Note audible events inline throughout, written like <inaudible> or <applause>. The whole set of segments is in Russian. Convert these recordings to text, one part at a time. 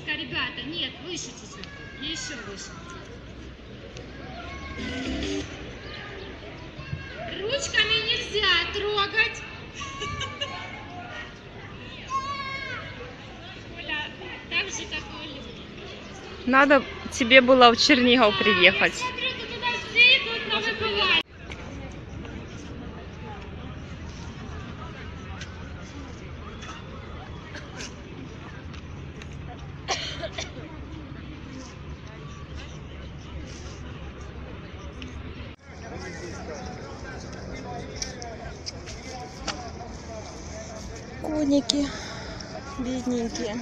низко, ребята. Нет, выше чуть-чуть. Еще выше. Ручками нельзя трогать. Надо тебе было в Чернигов приехать. Коники бедненькие.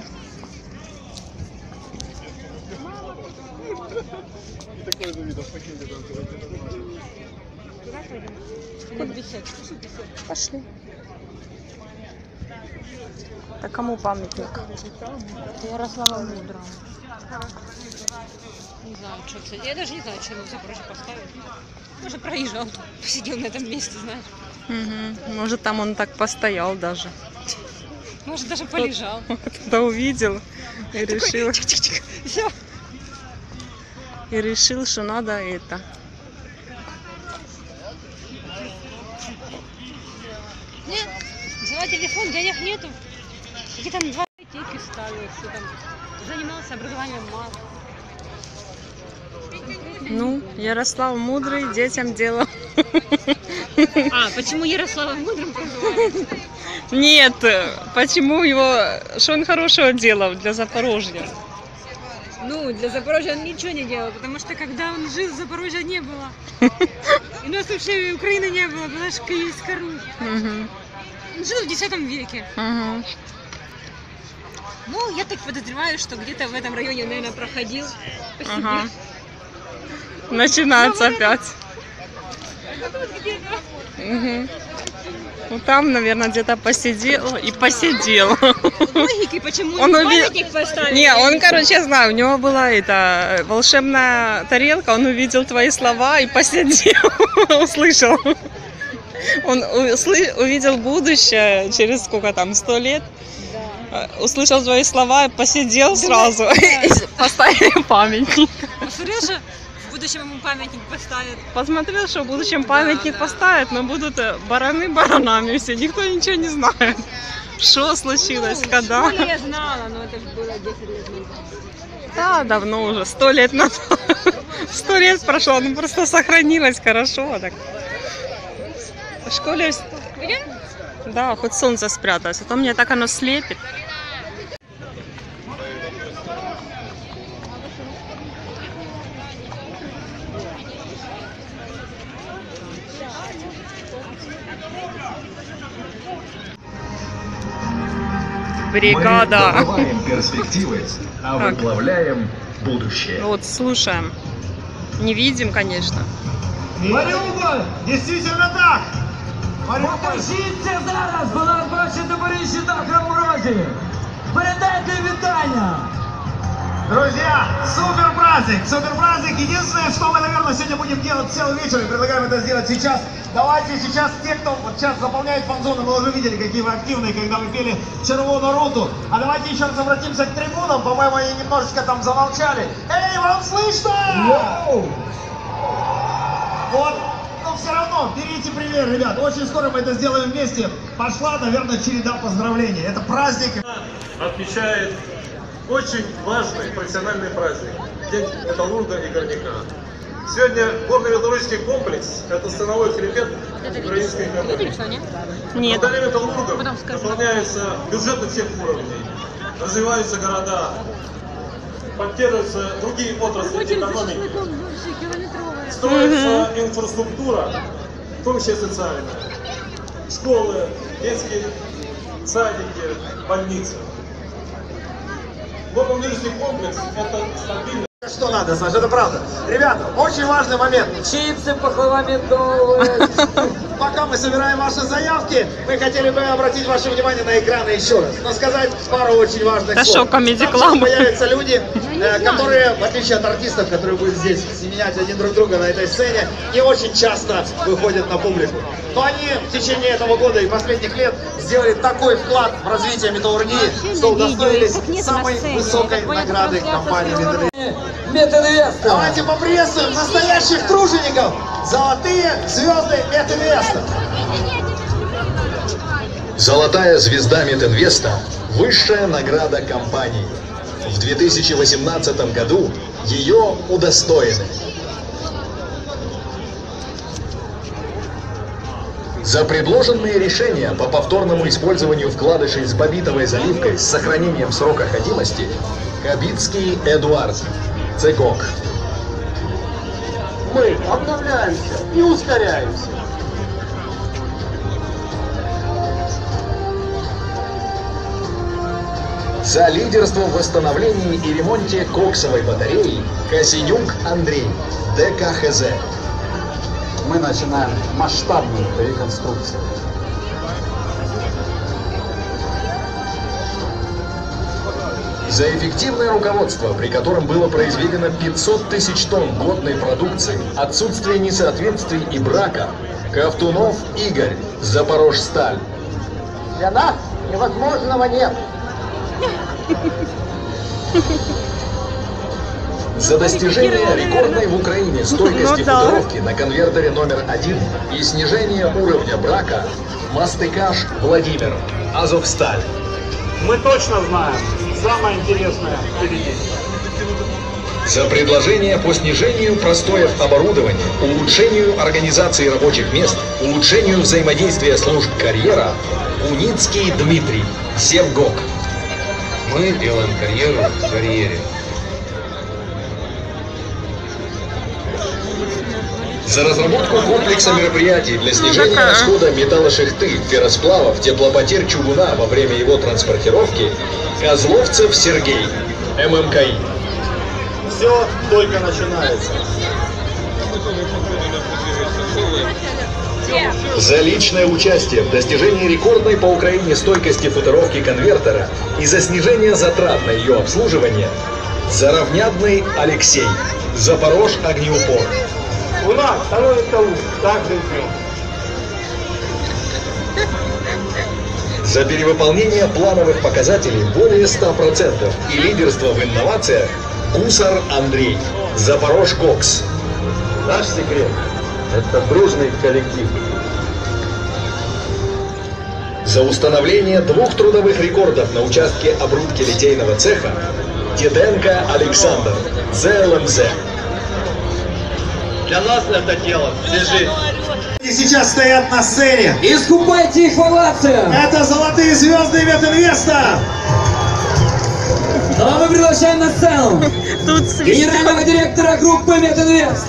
Пошли. Так кому памятник? Ярослава Мудрого. Не знаю, что это. Я даже не знаю, что его в Запорожье поставили. Может, проезжал посидел на этом месте, знаешь. Мгм. Может, там он так постоял даже. Может, даже полежал. <laughs> Кто увидел и решил, <laughs> Все. и решил, что надо это. Нет, взяла телефон, денег нету. Какие там два ипотеки ставил, что там. Занимался образованием мало. Ну, Ярослав Мудрый детям делал. А, почему Ярослава Мудрым называли? <laughs> Нет, почему его, что он хорошего делал для Запорожья? Ну, для Запорожья он ничего не делал, потому что когда он жил, Запорожья не было. <laughs> И у нас вообще Украины не было, была же Киевская Русь. Он жил в X веке. Ну, я так подозреваю, что где-то в этом районе, наверное, проходил. Ага. Начинается опять. Мгм. Ну там, наверное, где-то посидел и посидел. Логики, почему Он он уви- памятник поставили? Не, он, короче, я знаю, у него была эта волшебная тарелка, он увидел твои слова и посидел, <laughs> услышал. Он увидел будущее через сколько там, сто лет, э, услышал твои слова и посидел сразу, <laughs> и поставили памятник. Что в будущем ему памятник поставят. Посмотрел, что в будущем памятник да. поставят, но будут э, бараны баранами все, никто ничего не знает. Что случилось, Ну, когда? я знала, но это же было 10 лет назад. Да, давно уже, сто лет назад. Сто лет прошло, ну просто сохранилось хорошо. Так. В школе, да, хоть солнце спряталось, а то мне так оно слепит. Мы Бригада. добываем <laughs> перспективы, а Так. выплавляем будущее. Вот, слушаем. Не видим, конечно. Маріуполь, действительно так. Маріуполь. Покажіться зараз, бо нас бачить Запоріжжя так на морозі. Передайте вітання. Друзья, супер праздник, супер праздник. Единственное, что мы, наверное, сегодня будем делать целый вечер, и предлагаем это сделать сейчас. Давайте сейчас те, кто вот сейчас заполняет фан-зону, мы уже видели, какие вы активные, когда вы пели «Червону руту». А давайте еще раз обратимся к трибунам, по-моему, они немножечко там замолчали. Эй, вам слышно? Вот, но все равно, берите пример, ребят. Очень скоро мы это сделаем вместе. Пошла, наверное, череда поздравлений. Это праздник. отмечает очень важный профессиональный праздник – День металлурга и горняка. Сегодня горно-металлургический комплекс – это становой хребет украинской экономики. нет? Потом скажу. наполняются бюджеты всех уровней, развиваются города, поддерживаются другие отрасли экономики, строится инфраструктура, в том числе социальная. Школы, детские садики, больницы. Горно-металлургический комплекс – это стабильность. Что надо, Саша, это правда. Ребята, очень важный момент. Чипсы, пахлава медовая. <laughs> Пока мы собираем ваши заявки, мы хотели бы обратить ваше внимание на экраны еще раз. Но сказать пару очень важных Да слов. Там сейчас появятся люди, э, которые, в отличие от артистов, которые будут здесь сменять один друг друга на этой сцене, не очень часто выходят на публику. Но они в течение этого года и последних лет сделали такой вклад в развитие металлургии, что удостоились самой высокой награды компании «Металлургия». Метинвеста. Давайте поприветствуем настоящих тружеников! Золотые звезды Метинвеста! Золотая звезда Метинвеста – высшая награда компании. В 2018 году ее удостоены. За предложенные решения по повторному использованию вкладышей с бобитовой заливкой с сохранением срока ходимости Кабицкий Эдуард, Цегок. Мы обновляемся и ускоряемся. За лидерство в восстановлении и ремонте коксовой батареи Косинюк Андрей, ДКХЗ. мы начинаем масштабную реконструкцию. За эффективное руководство, при котором было произведено 500 тысяч тонн годной продукции, отсутствие несоответствий и брака, Ковтунов Игорь, Запорожсталь. Для нас невозможного нет. За достижение рекордной в Украине стойкости Ну да. футировки на конвертере номер один и снижение уровня брака Мастыкаш Владимир, Азовсталь. Мы точно знаем, самое интересное впереди. За предложение по снижению простоев оборудования, улучшению организации рабочих мест, улучшению взаимодействия служб карьера Уницкий Дмитрий, Севгок. Мы делаем карьеру в карьере. За разработку комплекса мероприятий для снижения такая. расхода металлошихты, ферросплавов, теплопотерь чугуна во время его транспортировки Козловцев Сергей, ММКИ. Все только начинается. За личное участие в достижении рекордной по Украине стойкости футировки конвертера и за снижение затрат на ее обслуживание Заровнядный Алексей, Запорож Огнеупор. У нас становится лучше, так же идем. За перевыполнение плановых показателей более 100% и лидерство в инновациях Гусар Андрей, Запорож Кокс. Наш секрет – это дружный коллектив. За установление двух трудовых рекордов на участке обрубки литейного цеха Деденко Александр, ЗЛМЗ. Для нас это дело всей жизни. И сейчас стоят на сцене. Искупайте их овациям. Это золотые звезды Метинвеста. Ну а мы приглашаем на сцену Тут генерального директора группы Метинвест.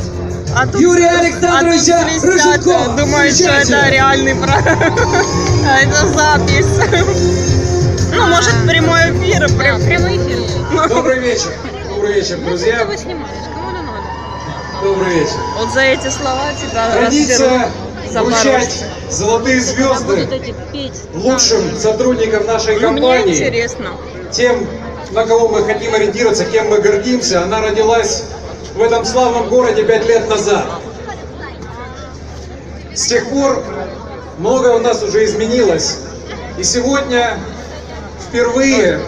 А тут, Юрия а тут Александровича свистят, Рыженкова. Думаю, что это реальный про... <laughs> А это запись. Ну, может, прямой эфир. прям- Прямой эфир. Добрый вечер. Добрый вечер, друзья. Добрый вечер. Вот за эти слова тебя Традиция вручать золотые звезды лучшим сотрудникам нашей Ну, компании, интересно. тем, на кого мы хотим ориентироваться, кем мы гордимся. Она родилась в этом славном городе пять лет назад. С тех пор многое у нас уже изменилось. И сегодня впервые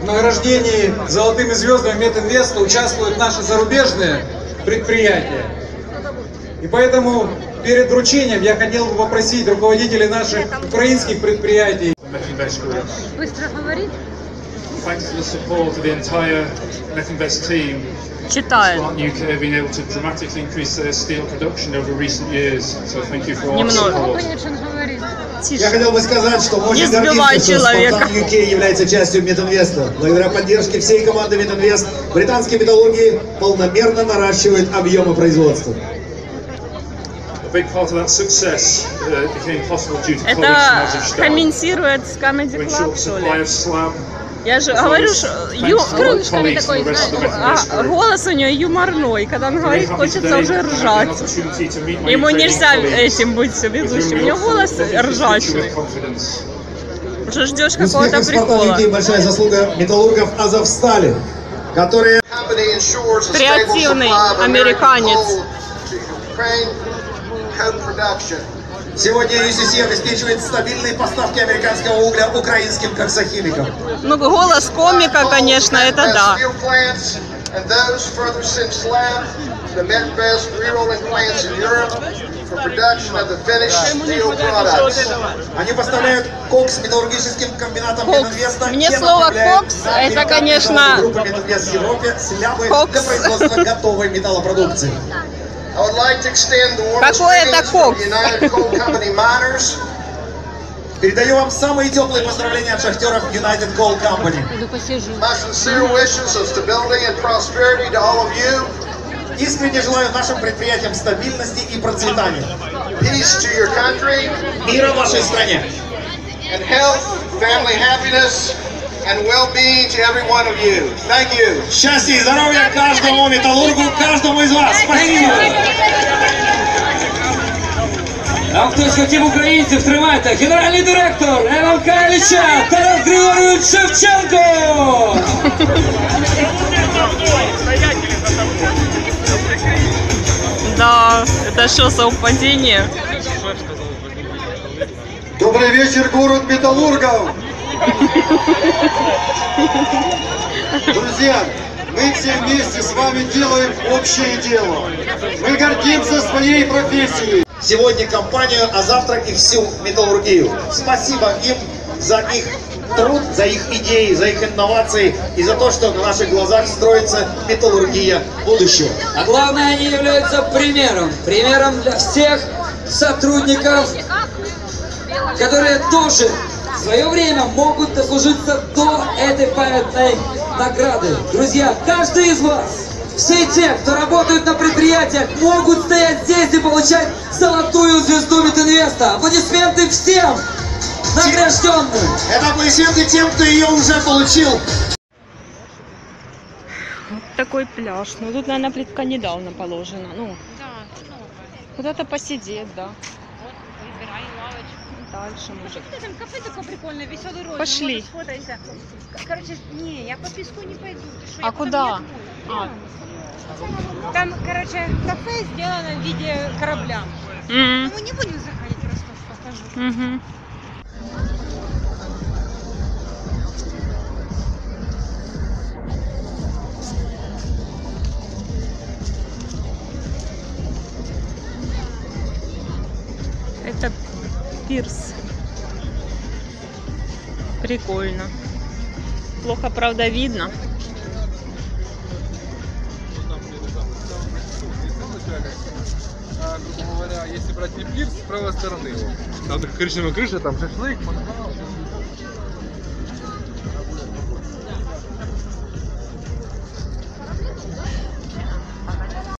в награждении золотыми звездами Метинвеста участвуют наши зарубежные предприятия. И поэтому перед вручением я хотел бы попросить руководителей наших украинских предприятий Быстро говорит. Thanks for the support of the entire Methinvest team. Читает. Smart UK have been able to dramatically increase their steel production over recent years. So thank you for all the Немного. support. Говорит. Я хотел бы сказать, что очень гордимся, что. Spartan UK является частью Метинвеста. Благодаря поддержке всей команды Метинвест, британские металлурги полномерно наращивают объемы производства. Uh, Это комментирует с Comedy Club, что ли? Я же говорю, что ю- крылышками такой, знаешь. а, голос у нее юморной. Когда он говорит, хочется уже ржать. Ему нельзя этим быть ведущим. У него голос ржачный. Уже ждешь какого-то прикола. большая заслуга металлургов Азовстали, которые Креативный американец. Сегодня UCC обеспечивает стабильные поставки американского угля украинским коксохимикам. Ну, голос комика, конечно, это да. Они поставляют кокс металлургическим комбинатам Кокс. Метинвеста. Мне слово кокс, это, конечно, Кокс. для производства готовой металлопродукции. Какой это кокс? the United Coal Company miners Передаю вам самые теплые поздравления от шахтеров United Coal Company. My sincere wishes of stability and prosperity to all of you. Искренне желаю нашим предприятиям стабильности и процветания. Peace to your country. Мира вашей стране. And health, family happiness, and well-being to every one of you. Thank you. Счастья и здоровья каждому металлургу, каждому из вас. Спасибо. А хтось хотів українців, тримайте! Генеральний директор НЛК Ілліча Тарас Григорович Шевченко! Да, это что, совпадение? Добрый вечер, город Металлургов! Друзья, мы все вместе с вами делаем общее дело. Мы гордимся своей профессией. Сегодня компанию, а завтра и всю металлургию. Спасибо им за их труд, за их идеи, за их инновации и за то, что на наших глазах строится металлургия будущего. А главное, они являются примером. Примером для всех сотрудников, которые тоже свое время могут дослужиться до этой памятной награды. Друзья, каждый из вас, все те, кто работают на предприятиях, могут стоять здесь и получать золотую звезду Метинвеста. Аплодисменты всем награжденным! Это аплодисменты тем, кто ее уже получил. Такой пляж. Ну, тут, наверное, плитка недавно положена. Ну, Да, куда-то посидеть, да. Дальше, может. Вот там кафе такое прикольное, веселый ролик. Пошли. Короче, не, я по песку не пойду. Что, А куда? А. Там, короче, кафе сделано в виде корабля. М, Ну, мы не будем заходить, просто покажу. мгм. Это пирс. Прикольно. Плохо, правда, видно. Говоря, если брать не пирс, с правой стороны его. Там коричневая крыша, там шашлык, мангал.